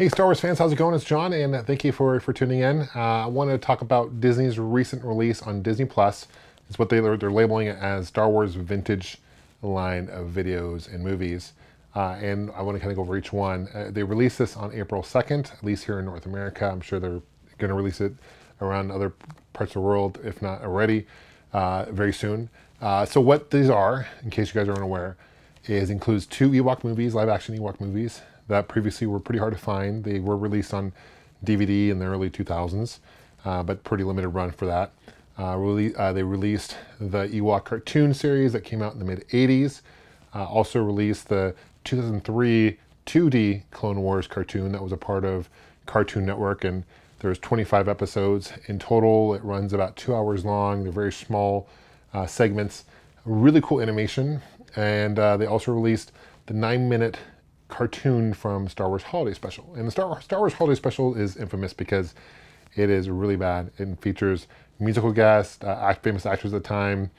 Hey, Star Wars fans, how's it going? It's John, and thank you for, for tuning in. Uh, I want to talk about Disney's recent release on Disney Plus. It's what they, they're labeling it as Star Wars Vintage line of videos and movies. Uh, and I want to kind of go over each one. Uh, they released this on April 2nd, at least here in North America. I'm sure they're going to release it around other parts of the world, if not already, uh, very soon. Uh, so what these are, in case you guys are unaware, is includes two Ewok movies, live action Ewok movies that previously were pretty hard to find. They were released on DVD in the early 2000s, uh, but pretty limited run for that. Uh, really, uh, they released the Ewok cartoon series that came out in the mid 80s. Uh, also released the 2003 2D Clone Wars cartoon that was a part of Cartoon Network, and there's 25 episodes in total. It runs about two hours long. They're very small uh, segments. Really cool animation, and uh, they also released the nine-minute cartoon from Star Wars Holiday Special. And the Star, Star Wars Holiday Special is infamous because it is really bad. It features musical guests, uh, famous actors at the time.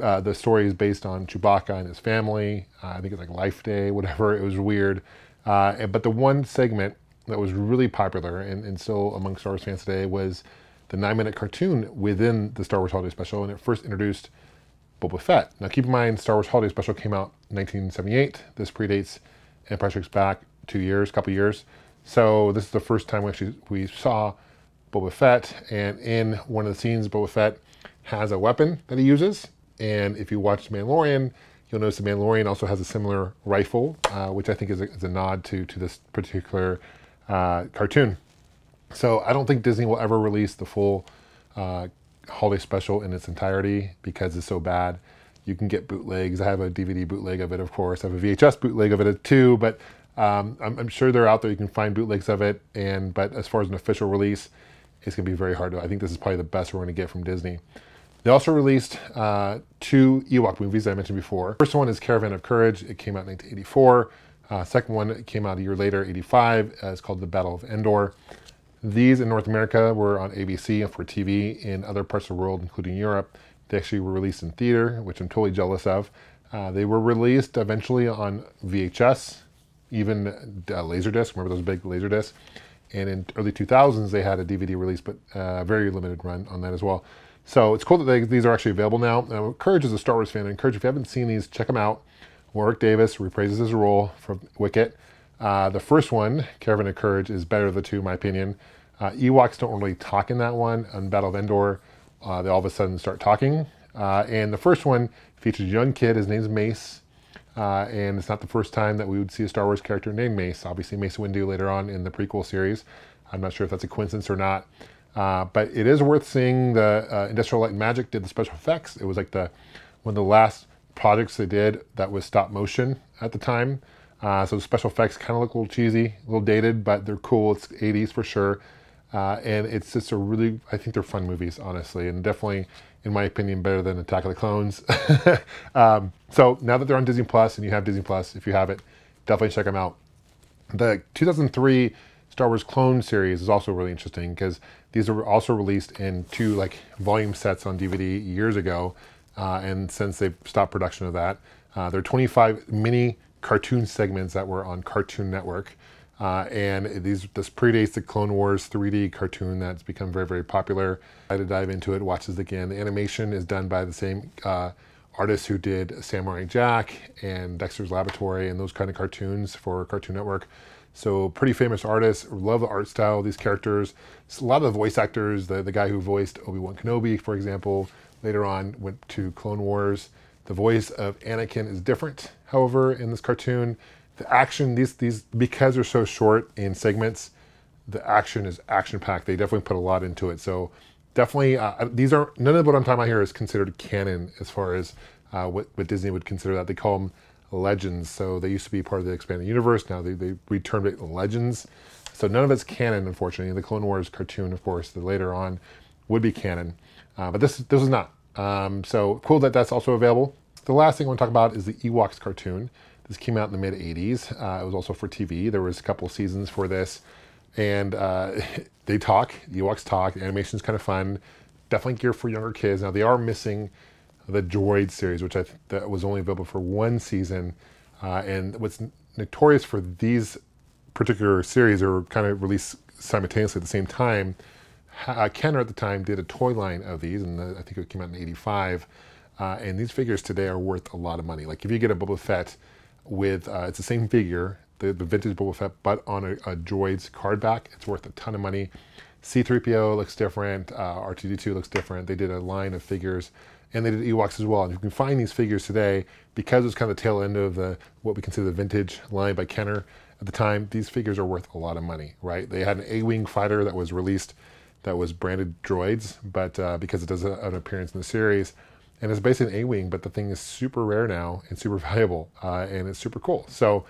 Uh, the story is based on Chewbacca and his family. Uh, I think it's like Life Day, whatever. It was weird. Uh, but the one segment that was really popular and, and still among Star Wars fans today was the nine minute cartoon within the Star Wars Holiday Special. And it first introduced Boba Fett. Now, keep in mind, Star Wars Holiday Special came out in 1978. This predates Empire Strikes Back two years, couple years. So this is the first time we actually we saw Boba Fett, and in one of the scenes, Boba Fett has a weapon that he uses. And if you watch Mandalorian, you'll notice the Mandalorian also has a similar rifle, uh, which I think is a, is a, nod to to this particular uh, cartoon. So I don't think Disney will ever release the full uh, holiday special in its entirety because it's so bad. You can get bootlegs. I have a DVD bootleg of it, of course. I have a VHS bootleg of it too, but um, I'm, I'm, sure they're out there. You can find bootlegs of it. And but as far as an official release, it's going to be very hard. To, I think this is probably the best we're going to get from Disney. They also released uh, two Ewok movies I mentioned before. First one is Caravan of Courage. It came out in 1984. Uh, second one came out a year later, 85. Uh, it's called The Battle of Endor. These in North America were on ABC and for TV. In other parts of the world, including Europe, they actually were released in theater, which I'm totally jealous of. Uh, they were released eventually on VHS, even uh, Laserdisc. Remember those big Laserdiscs? And in early 2000s, they had a DVD release, but uh, very limited run on that as well. So it's cool that they, these are actually available now. I encourage as a Star Wars fan, I encourage if you haven't seen these, check them out. Warwick Davis reprises his role from Wicket. Uh, the first one, Caravan of Courage, is better of the two, in my opinion. Uh, Ewoks don't really talk in that one. On Battle of Endor, uh, they all of a sudden start talking. Uh, and the first one features a young kid. His name's Mace. Uh, and it's not the first time that we would see a Star Wars character named Mace. Obviously, Mace Windu later on in the prequel series. I'm not sure if that's a coincidence or not. Uh, but it is worth seeing. The uh, Industrial Light and Magic did the special effects. It was like the one of the last projects they did that was stop motion at the time. Uh, so the special effects kind of look a little cheesy, a little dated, but they're cool. It's 80s for sure. Uh, and it's just a really, I think they're fun movies, honestly, and definitely, in my opinion, better than Attack of the Clones. um, so now that they're on Disney Plus, and you have Disney Plus, if you have it, definitely check them out. The 2003 Star Wars Clone series is also really interesting because these were also released in two like volume sets on DVD years ago, uh, and since they've stopped production of that, uh, there are 25 mini cartoon segments that were on Cartoon Network. Uh, and these this predates the Clone Wars 3D cartoon that's become very very popular. I had to dive into it, watch this again. The animation is done by the same uh, artists who did Samurai Jack and Dexter's Laboratory and those kind of cartoons for Cartoon Network. So pretty famous artists. Love the art style these characters. a lot of the voice actors. The the guy who voiced Obi Wan Kenobi, for example, later on went to Clone Wars. The voice of Anakin is different, however, in this cartoon the action these these because they're so short in segments the action is action packed they definitely put a lot into it. So definitely uh, uh, these are none of what i'm talking about here is considered canon as far as uh, what, what disney would consider that. They call them legends. So they used to be part of the expanded universe. Now they, they returned it legends. So none of it's canon unfortunately. The clone wars cartoon of course later on would be canon. Uh, but this this is not. Um, so cool that that's also available. The last thing i want to talk about is the ewoks cartoon this came out in the mid 80s. Uh, it was also for TV. There was a couple seasons for this. And uh, they talk, the Ewoks talk. The animation is kind of fun. Definitely geared for younger kids. Now, they are missing the Droid series, which I th- that was only available for one season. Uh, and what's notorious for these particular series are kind of released simultaneously at the same time. Uh, Kenner at the time did a toy line of these, and I think it came out in '85. Uh, and these figures today are worth a lot of money. Like if you get a Boba Fett with, uh, it's the same figure, the, the vintage Boba Fett, but on a, a droid's card back, it's worth a ton of money. C3PO looks different, uh, R2D2 looks different. They did a line of figures and they did Ewoks as well. And you can find these figures today because it's kind of the tail end of the what we consider the vintage line by Kenner at the time. These figures are worth a lot of money, right? They had an A-wing fighter that was released that was branded droids, but uh, because it does a, an appearance in the series, and it's basically an A-wing, but the thing is super rare now and super valuable, uh, and it's super cool. So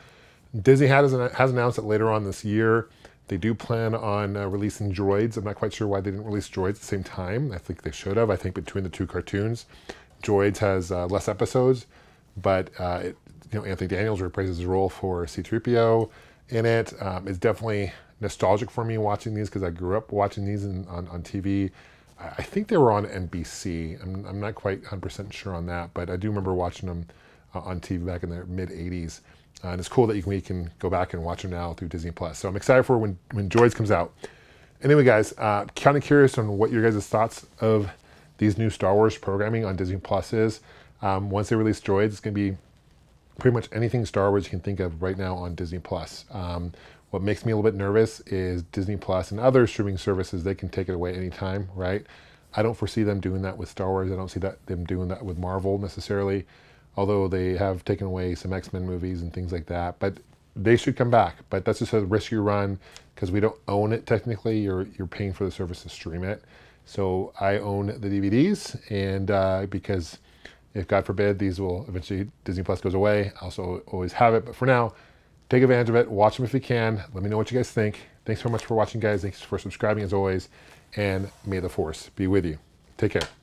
Disney has, has announced that later on this year they do plan on uh, releasing droids. I'm not quite sure why they didn't release droids at the same time. I think they should have. I think between the two cartoons, droids has uh, less episodes, but uh, it, you know Anthony Daniels reprises his role for C-3PO in it. Um, it's definitely nostalgic for me watching these because I grew up watching these in, on, on TV. I think they were on NBC. I'm, I'm not quite 100% sure on that, but I do remember watching them uh, on TV back in the mid 80s. Uh, and it's cool that you can, we can go back and watch them now through Disney Plus. So I'm excited for when, when Droids comes out. Anyway, guys, uh, kind of curious on what your guys' thoughts of these new Star Wars programming on Disney Plus is. Um, once they release Droids, it's going to be pretty much anything Star Wars you can think of right now on Disney Plus. Um, what makes me a little bit nervous is Disney Plus and other streaming services, they can take it away anytime, right? I don't foresee them doing that with Star Wars. I don't see that them doing that with Marvel necessarily although they have taken away some X-Men movies and things like that. But they should come back. But that's just a risk you run because we don't own it technically. You're you're paying for the service to stream it. So I own the DVDs, and uh, because if God forbid these will eventually Disney Plus goes away, I'll also always have it. But for now, take advantage of it. Watch them if you can. Let me know what you guys think. Thanks so much for watching, guys. Thanks for subscribing as always, and may the force be with you. Take care.